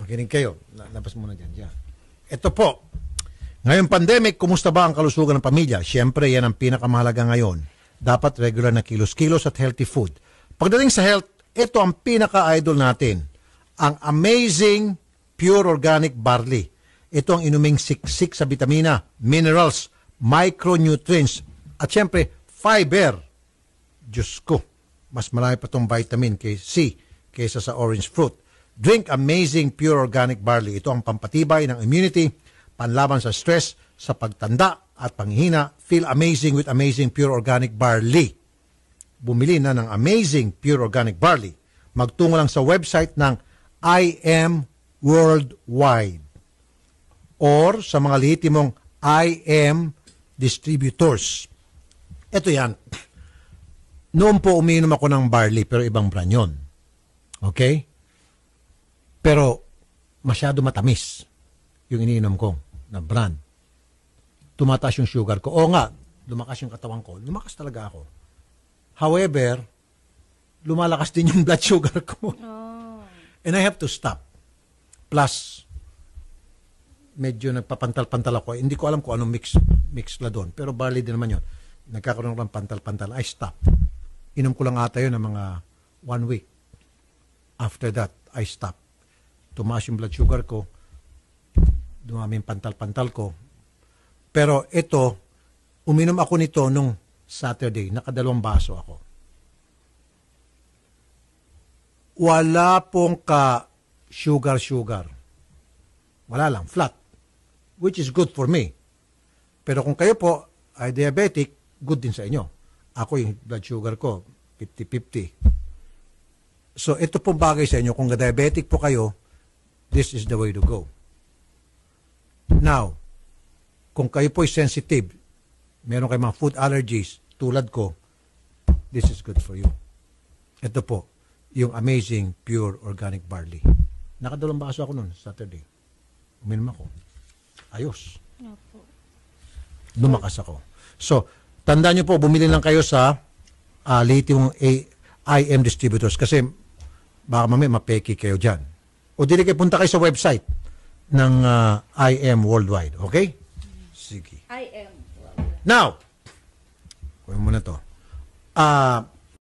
Makinig kayo. La- Labas muna dyan. dyan. Ito po. Ngayong pandemic, kumusta ba ang kalusugan ng pamilya? Siyempre, yan ang pinakamahalaga ngayon. Dapat regular na kilos-kilos at healthy food. Pagdating sa health, ito ang pinaka-idol natin. Ang amazing pure organic barley. Ito ang inuming siksik sa vitamina, minerals, micronutrients, at siyempre, fiber. Diyos ko, mas marami pa itong vitamin kay C kaysa sa orange fruit. Drink amazing pure organic barley. Ito ang pampatibay ng immunity, panlaban sa stress, sa pagtanda at panghihina. Feel amazing with amazing pure organic barley. Bumili na ng amazing pure organic barley. Magtungo lang sa website ng I Am Worldwide or sa mga lehitimong I Am Distributors. Ito yan. Noon po umiinom ako ng barley pero ibang brand yun. Okay? Pero masyado matamis yung iniinom ko na brand. Tumataas yung sugar ko. Oo nga, lumakas yung katawan ko. Lumakas talaga ako. However, lumalakas din yung blood sugar ko. And I have to stop. Plus, medyo nagpapantal-pantal ako. Hindi ko alam kung anong mix, mix la doon. Pero barley din naman yun. Nagkakaroon ng pantal-pantal. I stop. Inom ko lang ata yun ng mga one week. After that, I stop. Tumaas yung blood sugar ko. Dumami yung pantal-pantal ko. Pero ito, uminom ako nito nung Saturday. Nakadalawang baso ako. Wala pong ka sugar-sugar. Wala lang, flat. Which is good for me. Pero kung kayo po ay diabetic, good din sa inyo. Ako yung blood sugar ko, 50-50. So ito po bagay sa inyo. Kung diabetic po kayo, this is the way to go. Now, kung kayo po sensitive, meron kayo mga food allergies, tulad ko, this is good for you. Ito po, yung amazing pure organic barley. Nakadalawang baso ako noon, Saturday. Uminom ako. Ayos. Lumakas ako. So, tandaan nyo po, bumili lang kayo sa uh, lithium A- IM distributors kasi baka mamaya mapeki kayo dyan. O dili kayo punta kayo sa website ng uh, IM Worldwide. Okay? Sige. I am. Now, kunin mo na to. Ah,